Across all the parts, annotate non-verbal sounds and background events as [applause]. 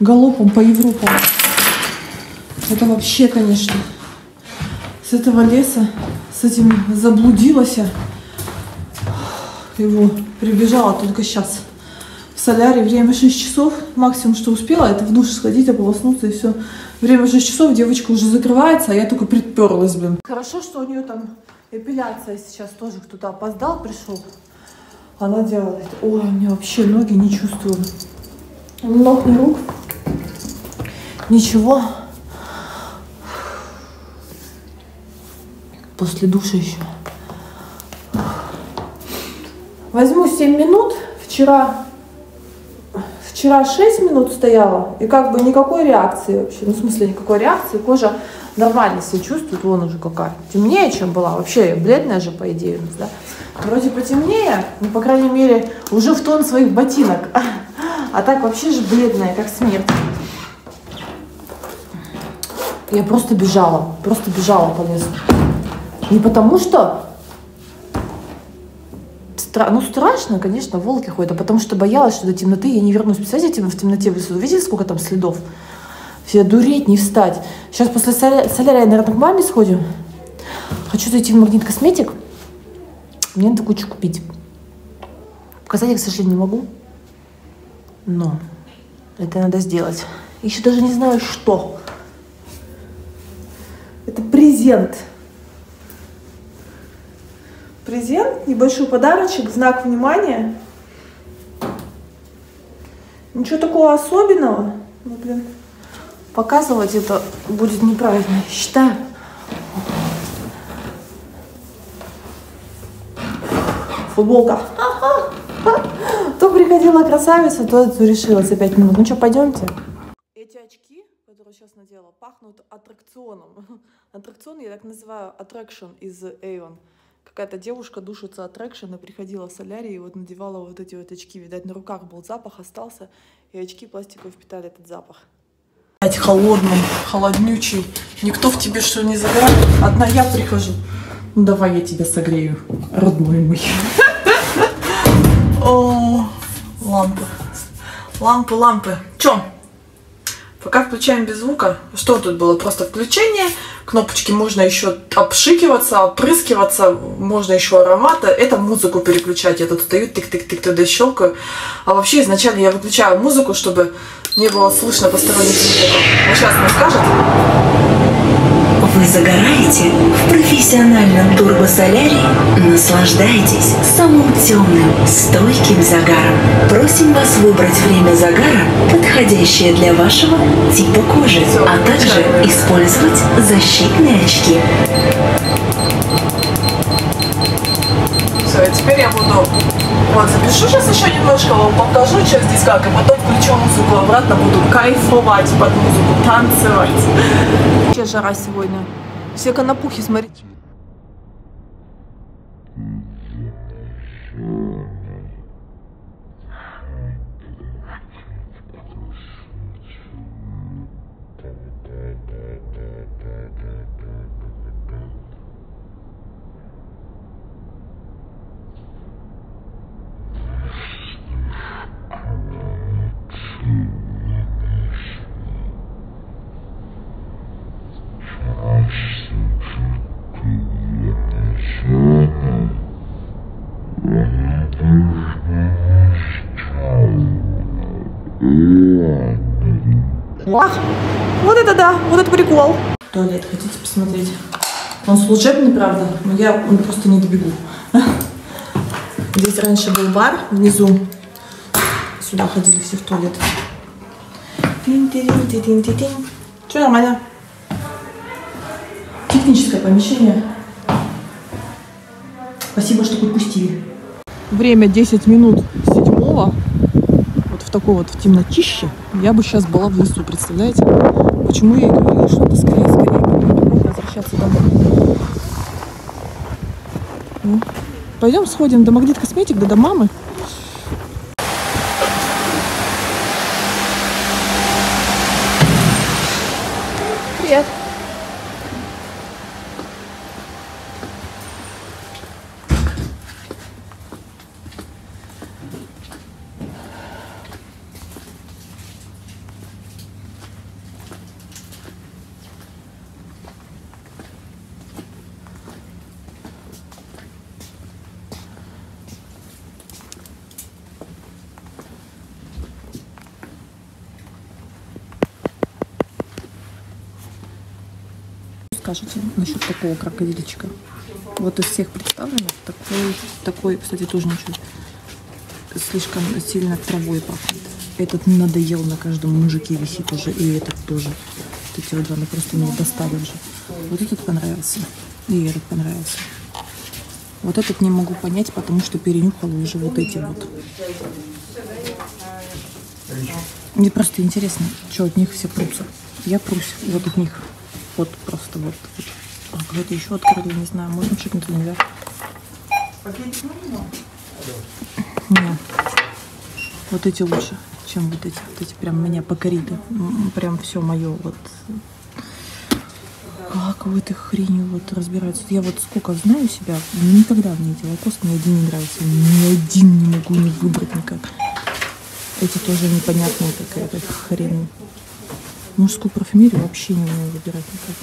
галопом по Европам. Это вообще, конечно, с этого леса, с этим заблудилась. Его прибежала только сейчас. В соляре время 6 часов. Максимум, что успела, это в душ сходить, ополоснуться и все. Время 6 часов, девочка уже закрывается, а я только приперлась, блин. Хорошо, что у нее там эпиляция сейчас тоже кто-то опоздал, пришел. Она делает. Ой, у меня вообще ноги не чувствую. Ног, ни рук. Ничего. После душа еще. Возьму 7 минут. Вчера, вчера 6 минут стояла, и как бы никакой реакции вообще. Ну, в смысле, никакой реакции. Кожа нормально себя чувствует. Вон уже какая. Темнее, чем была. Вообще, бледная же, по идее, да? Вроде потемнее, но, по крайней мере, уже в тон своих ботинок. [laughs] А так вообще же бледная, как смерть. Я просто бежала, просто бежала по лесу. Не потому что... Стра... Ну, страшно, конечно, волки ходят, а потому что боялась, что до темноты я не вернусь. Представляете, в темноте в. Видели, сколько там следов? Все дуреть, не встать. Сейчас после соля... солярия, наверное, к маме сходим. Хочу зайти в магнит косметик. Мне надо кучу купить. Показать я, к сожалению, не могу. Но это надо сделать. Еще даже не знаю, что. Презент. Презент, небольшой подарочек, знак внимания. Ничего такого особенного. Ну, блин, показывать это будет неправильно, я считаю. Футболка. [laughs] То приходила красавица, то решилась за пять минут. Ну что, пойдемте? Эти очки, сейчас надела, пахнут аттракционом. [laughs] Аттракцион я так называю attraction из Avon. Какая-то девушка душится аттракшн и приходила в солярий и вот надевала вот эти вот очки. Видать, на руках был запах, остался, и очки пластиковые впитали этот запах. Опять холодный, холоднючий. Никто в тебе что не загорает. Одна я прихожу. Ну давай я тебя согрею, родной мой. [laughs] О, лампы. Лампы, лампы. Чё? Пока включаем без звука. Что тут было? Просто включение. Кнопочки можно еще обшикиваться, опрыскиваться. Можно еще ароматы. Это музыку переключать. Я тут стою, тык-тык-тык, туда щелкаю. А вообще изначально я выключаю музыку, чтобы не было слышно посторонних звуков. А сейчас мне скажет. Загораете в профессиональном турбосолярии? Наслаждайтесь самым темным, стойким загаром. Просим вас выбрать время загара, подходящее для вашего типа кожи, а также использовать защитные очки. Все, и теперь я буду... Вот, запишу сейчас еще немножко, вам покажу, что здесь как, и потом включу музыку обратно, буду кайфовать под музыку, танцевать. Вообще жара сегодня. Все конопухи, смотрите. Ах, вот это да, вот это прикол. Туалет, хотите посмотреть? Он служебный, правда, но я ну, просто не добегу. Здесь раньше был бар внизу. Сюда ходили все в туалет. Все нормально. Техническое помещение. Спасибо, что подпустили. Время 10 минут седьмого. Такой вот в темнотище. Я бы сейчас была в лесу, представляете? Почему я и что это скорее, скорее возвращаться домой. Ну, пойдем сходим до Магнит Косметик, да до мамы. Скажете насчет такого крокодильчика? Вот из всех представленных такой, такой, кстати, тоже ничего. Слишком сильно травой пахнет. Этот надоел на каждом мужике висит уже, и этот тоже. Вот эти вот два, ну просто меня достали уже. Вот этот понравился, и этот понравился. Вот этот не могу понять, потому что перенюхала уже вот эти вот. Мне просто интересно, что от них все прутся. Я прусь вот от них. Вот просто вот. А, какой-то еще открыли, не знаю, можно чекнуть или нельзя. Нет. Вот эти лучше, чем вот эти. Вот эти прям меня покорили. Прям все мое вот. Как в этой хренью вот разбираются. Я вот сколько знаю себя, никогда мне эти лакосты ни один не нравится. Ни один не могу не выбрать никак. Эти тоже непонятные какая-то хрень. Мужскую парфюмерию вообще не умею выбирать никак.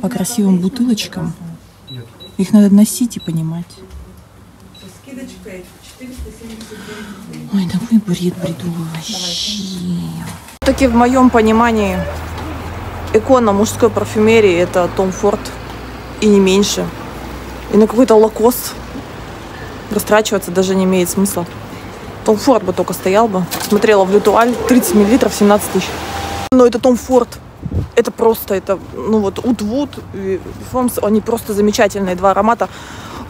По красивым бутылочкам. Их надо носить и понимать. Ой, такой бред бредовый вообще. Таки в моем понимании икона мужской парфюмерии это Том Форд и не меньше. И на какой-то лакост растрачиваться даже не имеет смысла. Том Форд бы только стоял бы. Смотрела в Лютуаль, 30 миллилитров, 17 тысяч. Но это Том Форд. Это просто, это, ну вот, Утвуд Фомс, они просто замечательные два аромата,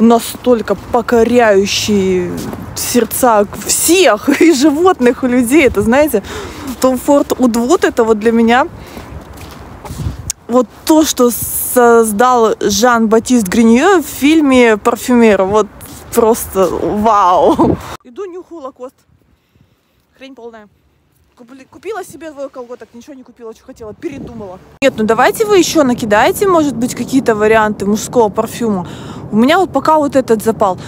настолько покоряющие сердца всех, [laughs] и животных, и людей. Это, знаете, Том Форд Удвуд, это вот для меня вот то, что создал Жан-Батист Гринье в фильме «Парфюмер». Вот просто вау. Иду нюхаю лакост. Хрень полная. Купила себе двое колготок, ничего не купила, что хотела, передумала. Нет, ну давайте вы еще накидаете, может быть, какие-то варианты мужского парфюма. У меня вот пока вот этот запал.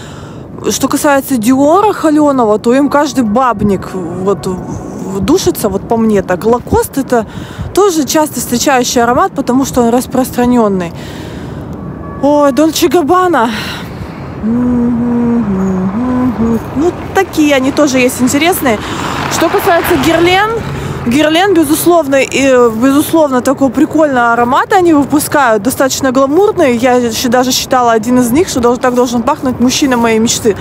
Что касается Диора холеного, то им каждый бабник вот душится, вот по мне так. Лакост это тоже часто встречающий аромат, потому что он распространенный. Ой, Дольче Габбана. Ну, такие они тоже есть интересные. Что касается Герлен, Герлен, безусловно, и, безусловно, такой прикольный аромат они выпускают, достаточно гламурный. Я еще даже считала один из них, что должен, так должен пахнуть мужчина моей мечты.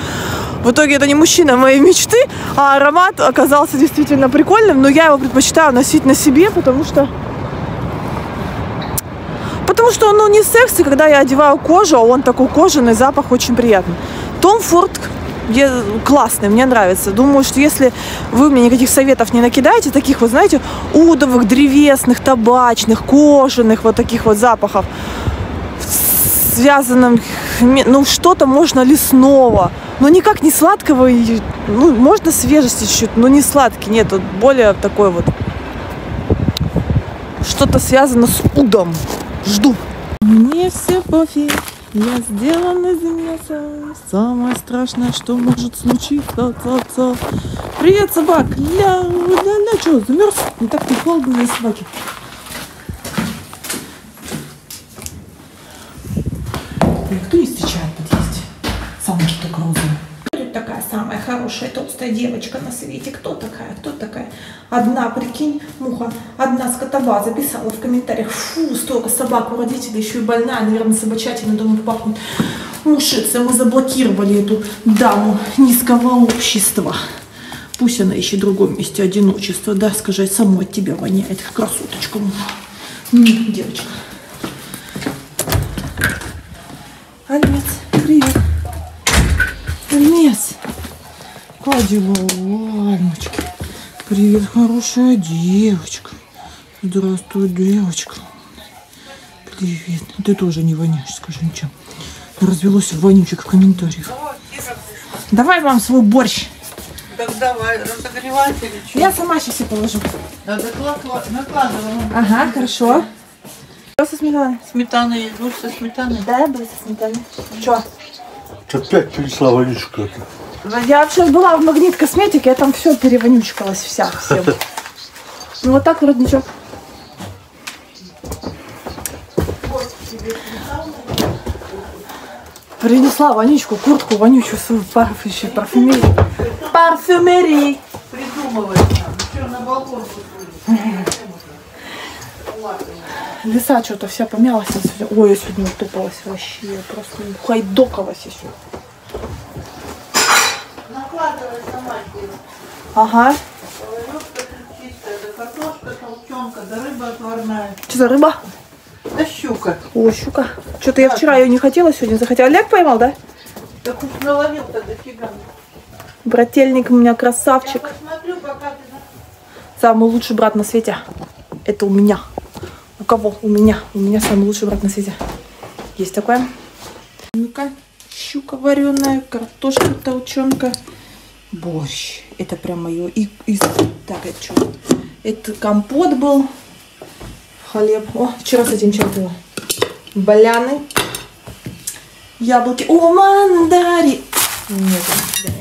В итоге это не мужчина моей мечты, а аромат оказался действительно прикольным, но я его предпочитаю носить на себе, потому что Потому что ну, не секси, когда я одеваю кожу, а он такой кожаный, запах очень приятный. Том Форд классный, мне нравится. Думаю, что если вы мне никаких советов не накидаете, таких вот, знаете, удовых, древесных, табачных, кожаных, вот таких вот запахов, связанным, ну, что-то можно лесного, но никак не сладкого, ну, можно свежести чуть-чуть, но не сладкий, нет, вот более такой вот, что-то связано с удом. Жду. Мне все пофиг, я сделан из мяса. Самое страшное, что может случиться. Ца, ца. Привет, собак. Ля, ля, ля, что, замерз? Не так не холодно собаки. Хорошая толстая девочка на свете. Кто такая? Кто такая? Одна, прикинь, муха, одна скотоба записала в комментариях. Фу, столько собак у родителей, еще и больная, наверное, собачатина дома пахнет. Мушица, мы заблокировали эту даму низкого общества. Пусть она ищет в другом месте одиночество, да, скажи, самой от тебя воняет, красоточка муха. Девочка. Дела, Альмочки? Привет, хорошая девочка. Здравствуй, девочка. Привет. Ты тоже не воняешь, скажи ничем. Развелось вонючек в комментариях. Давай вам свой борщ. Так давай, разогревать или что? Я сама сейчас все положу. Надо кла- накладываем. Ага, хорошо. Что со сметаной? Сметана есть, будешь со сметаной? Да, буду со сметаной. Что? Опять перешла вонючка. Я вообще была в магнит косметике, я там все перевонючкалась вся всем. Ну вот так вроде ничего. Принесла вонючку, куртку вонючую свою парфюмерию. Парфюмерии. Парфюмерии. Придумывать надо. Лиса что-то вся помялась. сегодня- Ой, я сегодня утопалась вообще. Просто хайдокалась я сегодня. Накладывай сама дело. Ага. Половёвка чистая, да картошка, толченка, да рыба отварная. Что за рыба? Да щука. О, щука. Что-то я вчера ее не хотела, сегодня захотела. Олег поймал, да? Так уж наловил-то дофига. Брательник у меня Я красавчик. посмотрю, пока ты... Самый лучший брат на свете. Это у меня. У кого? У меня. У меня самый лучший брат на свете. Есть такое. Ну-ка. Щука вареная, картошка толченка, борщ. Это прям мое. И, и- так, это что? Это компот был. Хлеб. О, вчера с этим чертила. Баляны. Яблоки. О, мандари. Нет, да.